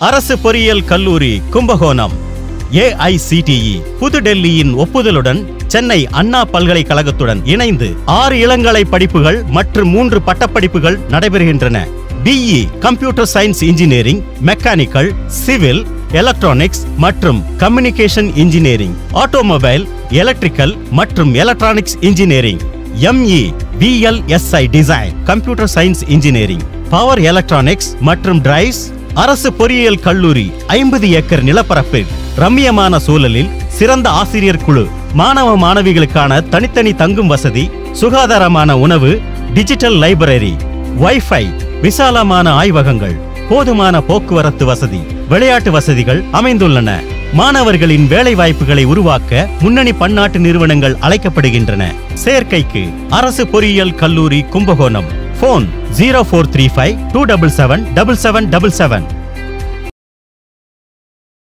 அரசு பொறியியல் கல்லூரி கும்பகோணம். ஏஐசிடிஇ புதுடெல்லியின் ஒப்புதலுடன் சென்னை அண்ணா பல்கலைக்கழகத்துடன் இணைந்து ஆறு இளங்கலை படிப்புகள் மற்றும் மூன்று பட்டப்படிப்புகள் நடைபெறுகின்றன. BE computer science engineering mechanical civil electronics மற்றும் கம்யூனிகேஷன் இன்ஜினியரிங் ஆட்டோமொபைல் எலக்ட்ரிக்கல் மற்றும் electronics engineering ME VLSI design computer science engineering power electronics மற்றும் டிரைவ்ஸ் அரசு பொறியியல் கல்லூரி ஐம்பது ஏக்கர் நிலப்பரப்பில் ரம்மியமான சூழலில் சிறந்த ஆசிரியர் குழு மாணவ மாணவிகளுக்கான தனித்தனி தங்கும் வசதி சுகாதாரமான உணவு டிஜிட்டல் லைப்ரரி வைஃபை விசாலமான ஆய்வகங்கள் போதுமான போக்குவரத்து வசதி விளையாட்டு வசதிகள் அமைந்துள்ளன. மாணவர்களின் வேலை வாய்ப்புகளை உருவாக்க முன்னணி பன்னாட்டு நிறுவனங்கள் அழைக்கப்படுகின்றன. சேர்க்கைக்கு அரசு பொறியியல் கல்லூரி Kumbakonam. Phone zero four three five two double seven double seven double seven